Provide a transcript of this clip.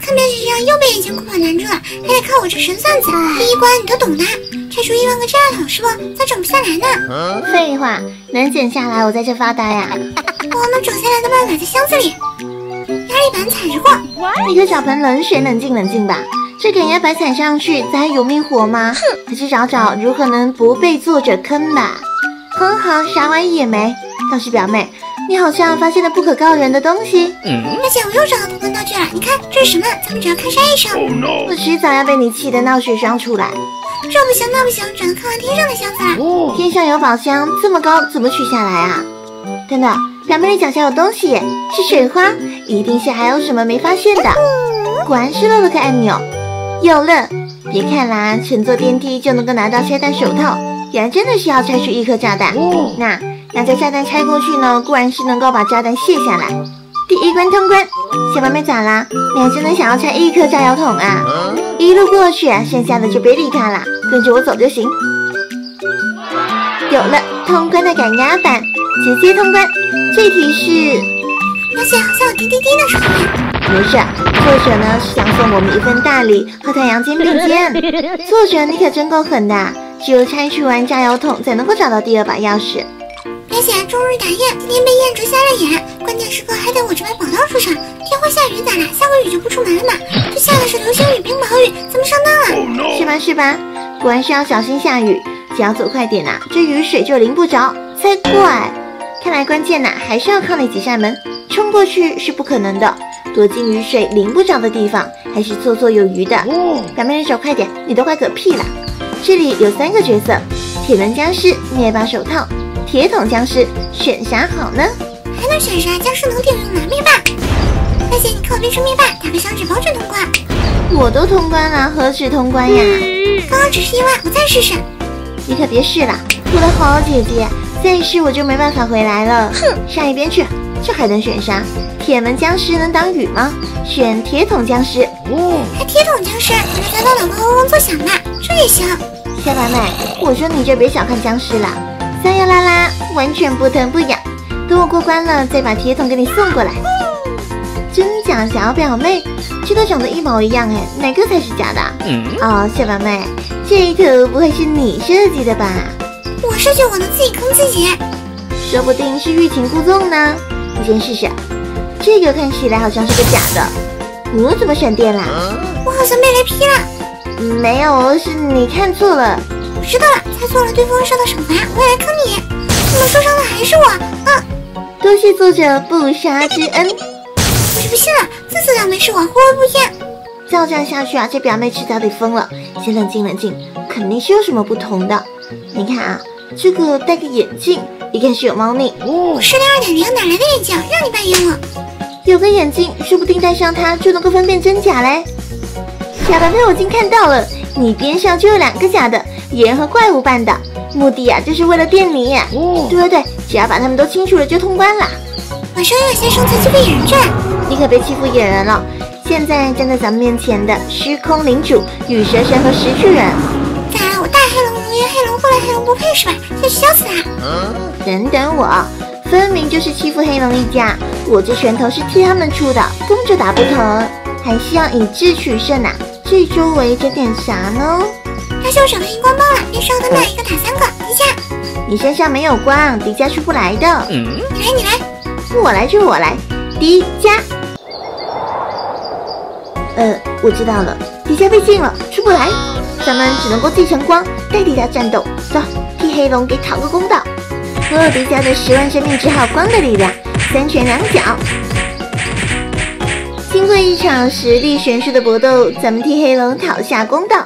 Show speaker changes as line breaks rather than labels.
看表姐这样又被眼前酷跑难住了，还得靠我这神算子。第一关你都懂的，拆除一万个炸药桶是不？咋整不下来呢？
废话，能减下来我在这发呆啊。
我们整下来的办法在箱子里，压力板踩着过。
你可找盆冷水冷静冷静吧。这给压板踩上去，咱还有命活吗？哼还是找找如何能不被作者坑吧。很好，啥玩意也没。倒是表妹，你好像发现了不可告人的东西。
嗯，而且，我又找到通关道具了，你看这是什么？咱们只要看上一声。
我迟早要被你气得闹血霜出来。
这不行那不行，只能看看天上的箱子了。
天上有宝箱，这么高怎么取下来啊？等等，表妹你脚下有东西，是水花，一定是还有什么没发现的。果然是漏了个按钮。有了，别看啦，乘坐电梯就能够拿到拆弹手套，原来真的是要拆出一颗炸弹。那那在炸弹拆过去呢，固然是能够把炸弹卸下来。第一关通关，小妹妹咋啦？你还真的想要拆一颗炸药桶啊？一路过去，剩下的就别理他了，跟着我走就行。有了，通关的赶鸭板，直接通关。这题是，
表姐好像有滴滴滴的声音。
没事，作者呢是想送我们一份大礼和太阳肩并肩。作者你可真够狠的，只有拆除完炸药桶才能够找到第二把钥匙。
别写终日打雁，今天被雁折瞎了眼，关键时刻还得我这边宝刀出场。天会下雨咋啦？下过雨就不出门了嘛？这下的是流星雨、冰雹雨，咱们上当
了。是吧是吧？果然是要小心下雨，只要走快点呐，这雨水就淋不着。才怪！看来关键呐还是要靠那几扇门，冲过去是不可能的。躲进雨水淋不着的地方，还是绰绰有余的。表妹，手快点，你都快嗝屁了。这里有三个角色：铁门僵尸、灭霸手套、铁桶僵尸，选啥好呢？
还能选啥？僵尸能顶用拿灭霸。大姐，你看我变成灭霸，打个响指保准通关。
我都通关了，何止通关呀？
刚刚只是意外，我再试试。
你可别试了，我的好姐姐，再试我就没办法回来了。哼，上一边去。这还能选啥？铁门僵尸能挡雨吗？选铁桶僵尸。
哦，还铁桶僵尸，难道两个嗡嗡作响呢？这也行。
小白妹，我说你就别小看僵尸了，三幺拉拉，完全不疼不痒。等我过关了，再把铁桶给你送过来。真假小表妹，这都长得一模一样哎，哪个才是假的？哦，小白妹，这一图不会是你设计的吧？
我设计我能自己坑自己，
说不定是欲擒故纵呢。你先试试，这个看起来好像是个假的。我怎么闪电啦？
我好像被雷劈了。
没有，是你看错了。
我知道了，猜错了对方会受到惩罚，我来坑你。怎么受伤的还是我？
嗯，多谢作者不杀之恩。
我是不信了，这次倒霉是我，会不会不一样？
照这样下去啊，这表妹迟早得疯了。先冷静冷静，肯定是有什么不同的。你看啊，这个戴个眼镜。一看是有猫腻，
我视力二点零，哪来的眼镜？让你扮演我？
有个眼镜，说不定戴上它就能够分辨真假嘞。小白妹，我已经看到了，你边上就有两个假的，人和怪物扮的，目的啊就是为了电你。对对对，只要把他们都清除了就通关了。
晚上要先生才欺负野人战，
你可别欺负野人了。现在站在咱们面前的虚空领主、羽蛇神和石巨人。
咋？我大黑龙能约黑龙过来，黑龙不配是吧？先削死他。
等等我，分明就是欺负黑龙一家，我这拳头是替他们出的，根本就打不疼，还是要以智取胜啊！这周围整点啥呢？
发现我手的荧光棒了，别上的哪一个打三个，迪迦，
你身上没有光，迪迦出不来的。
你来你来，
我来就我来，迪迦。呃，我知道了，迪迦被禁了，出不来，咱们只能够继承光，代替他战斗，走，替黑龙给讨个公道。所有迪迦的十万生命只好光的力量，三拳两脚。经过一场实力悬殊的搏斗，咱们替黑龙讨下公道。